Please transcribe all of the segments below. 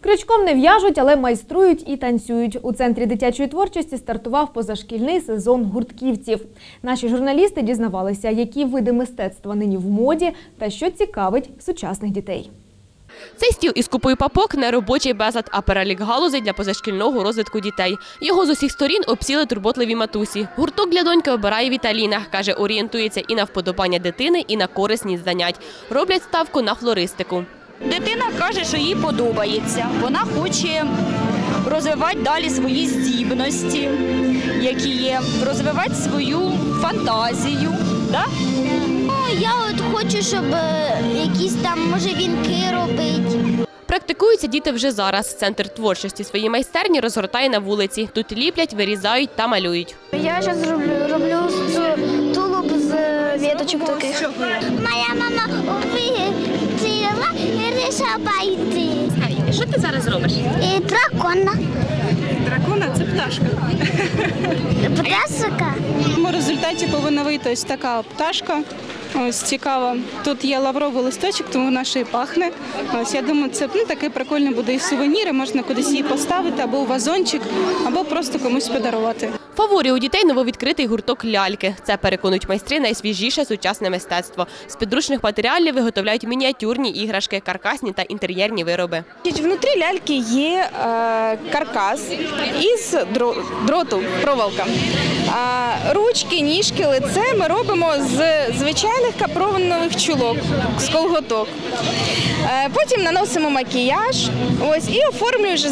Крючком не в'яжуть, але майструють і танцюють. У центрі дитячої творчості стартував позашкільний сезон гуртківців. Наші журналісти дізнавалися, які види мистецтва нині в моді та що цікавить сучасних дітей. Цей стіл із купою папок не робочий безлад, а перелік галузей для позашкільного розвитку дітей. Його з усіх сторін обсіли турботливі матусі. Гурток для доньки обирає Віталіна. Каже, орієнтується і на вподобання дитини, і на корисність занять. Роблять ставку на флористику. Дитина каже, що їй подобається. Вона хоче розвивати далі свої здібності, які є, розвивати свою фантазію. Да? Ну, я от хочу, щоб е, якісь там, може, вінки робити. Практикуються діти вже зараз. Центр творчості свої майстерні розгортає на вулиці. Тут ліплять, вирізають та малюють. Я зараз роблю, роблю з- тулуб з віточок таких. Моя рисувати. Що ти зараз робиш? І дракона. Дракона це пташка. Птасика. В результаті повинна вийти ось така пташка. Ось цікава. Тут є лавровий листочок, тому вона ще й пахне. Ось я думаю, це ну, таке прикольне буде і сувеніри, можна кудись її поставити, або у вазончик, або просто комусь подарувати. Фаворит у дітей нововідкритий гурток ляльки. Це переконують майстри найсвіжіше сучасне мистецтво. З підручних матеріалів виготовляють мініатюрні іграшки, каркасні та інтер'єрні вироби. Внутрі ляльки є е, каркас із дроту, проволока. Ручки, ніжки, лице ми робимо з звичайних капронових чулок, з колготок. Е, потім наносимо макіяж ось, і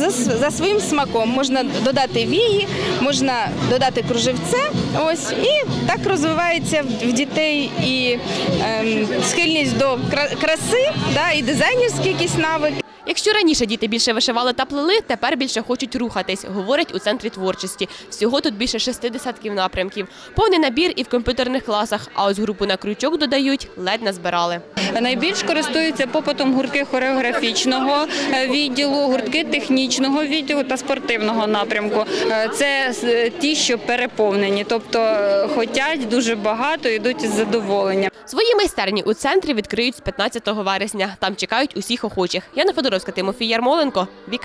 с- за своїм смаком. Можна додати вії, можна додати кружевце. Ось, і так розвивається в дітей і ем, схильність до краси, да, і дизайнерські якісь навики. Якщо раніше діти більше вишивали та плели, тепер більше хочуть рухатись, говорять у центрі творчості. Всього тут більше шести десятків напрямків. Повний набір і в комп'ютерних класах. А ось групу на крючок додають, ледь назбирали. Найбільш користуються попитом гуртки хореографічного відділу, гуртки технічного відділу та спортивного напрямку. Е, Це е, ті, що переповнені, тобто е, хотять дуже багато, йдуть із задоволенням. Свої майстерні у центрі відкриють з 15 вересня. Там чекають усіх охочих. Яна Федоровська, Тимофій Ярмоленко. Віка.